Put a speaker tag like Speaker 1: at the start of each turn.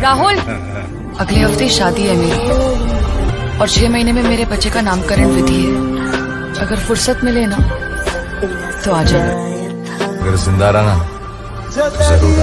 Speaker 1: राहुल, अगले हफ़्ते शादी है मेरी। और छह महीने में मेरे बच्चे का नामकरण विधि है। अगर फुर्सत मिले ना तो आ जाना।
Speaker 2: अगर ज़िंदा रहना। ज़रूर।